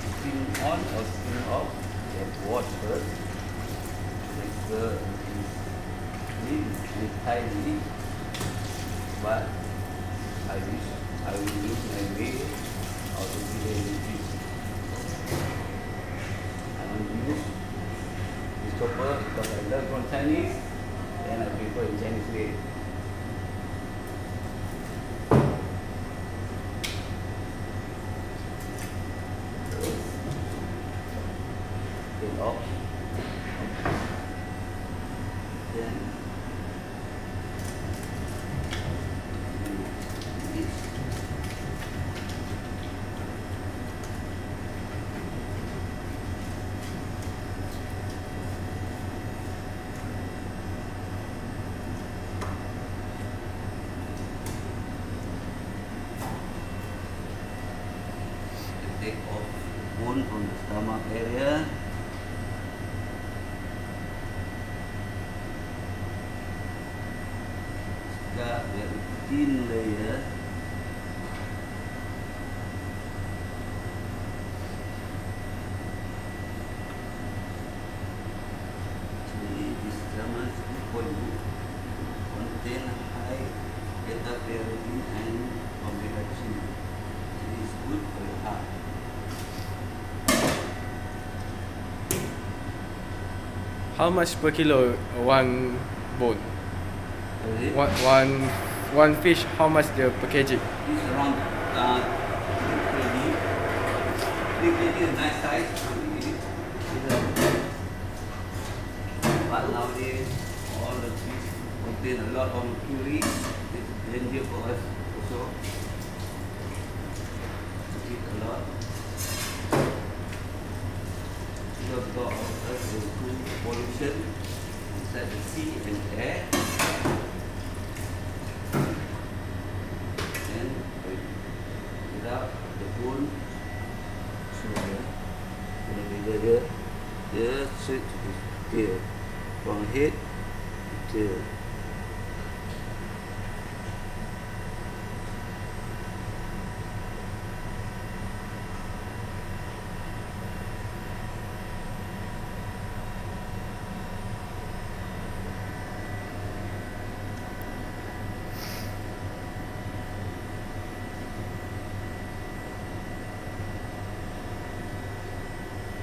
spin on or spin off, watch. Make sure it's clean and tidy. But I wish I will use my way how to delay this. I want to use this chopper because I learned from Chinese and I prefer in Chinese way. Take off bone from the stomach area. Got very thin layer. How much per kilo one bone? One one one fish. How much the per kg? It's around uh, 3 kg. 3 kg is nice size. 3 kg. It's a- But nowadays, all the fish contain a lot of mercury. It's danger for us also. To eat a lot. Because of us, the two pollution inside the sea and air. and without the bone semua kena bila dia dia straight to the tail from head to tail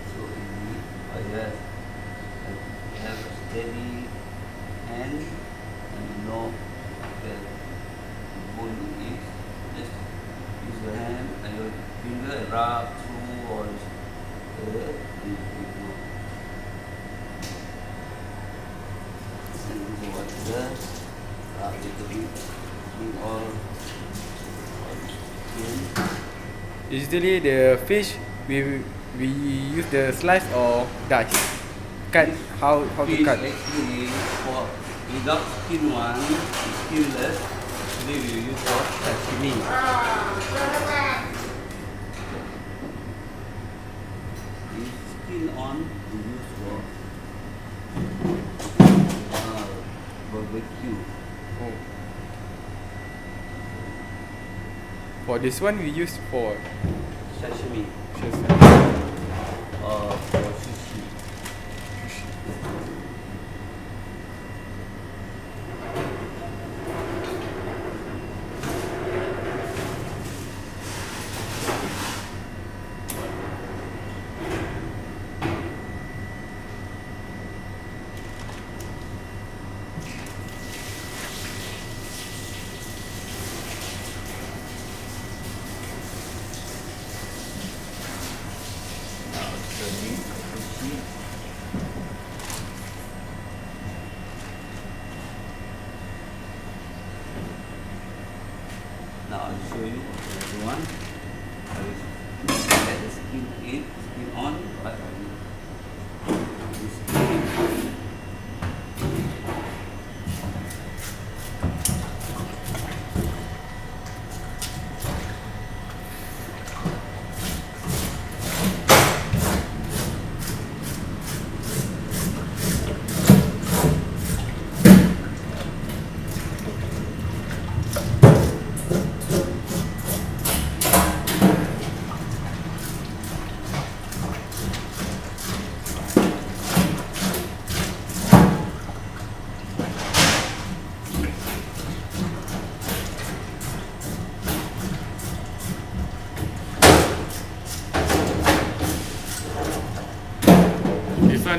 So easy. I have, I have a steady hand and you know that the bone is just use your hand and your finger and rub through or there and you know. And this is what it does. Rub little bit, clean all, all the skin. Usually the fish we we use the slice or dice. Cut how how to Fish cut? actually for without skin one, skinless, actually we use for sashimi. Skin on, we use for uh, barbecue. Oh. For this one we use for Sashimi just or for sushi.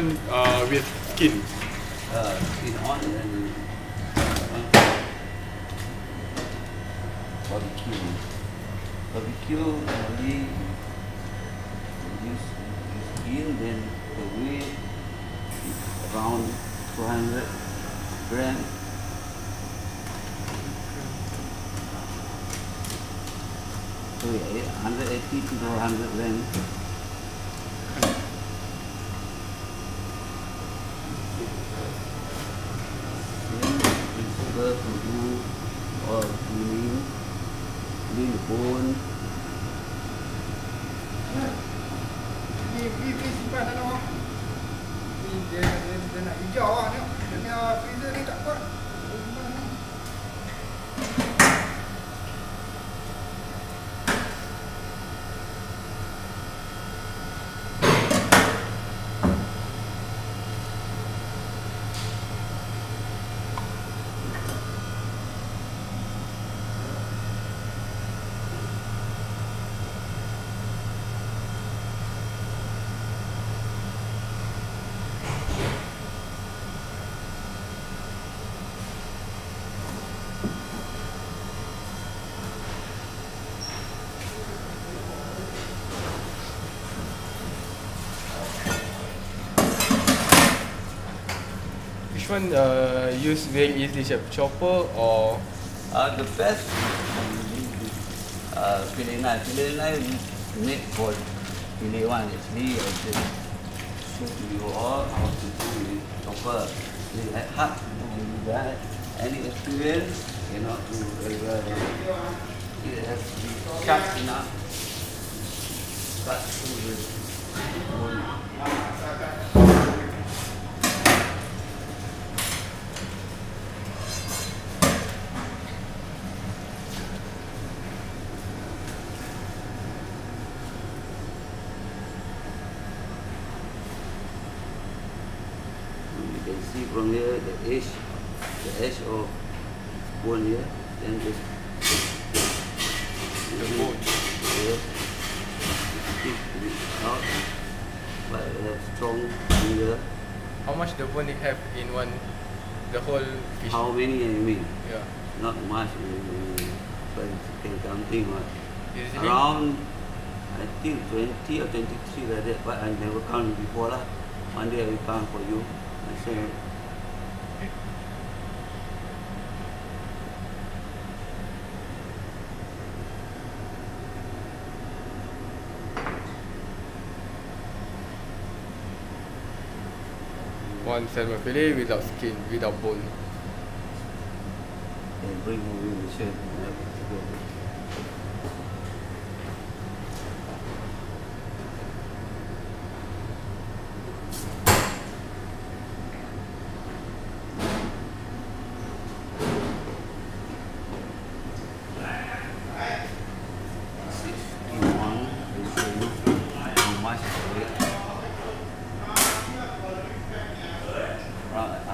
One uh, with skin. uh, skin on and uh, barbecue. Barbecue only use, skin, then the weight is around 200 gram. So yeah, 180 to 200 gram. berhudu berhuling lil pun ni ni ni simpan dalam ah. ni dia dia nak hijau ah. One uh, use very easily, chef? Chopper or Uh, the best uh, fillet knife. Fillet knife made for fillet one. Actually, I just show to you all how to do with chopper. It's hard to do that. Any experience cannot do very well. It has to be sharp enough. Cut through the see from here the edge, the edge of bone here, then this the bone? here, stick it out, but it has strong finger. How much the bone they have in one, the whole fish? How many I mean? Yeah. Not much, but you can what. Usually, Around, I think 20 or 23 like that, but I never count before lah. One day I will count for you. So, one salmon fillet without skin, without bone. And bring more in the shed.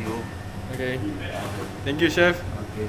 You. Okay, Thank you, chef. okay.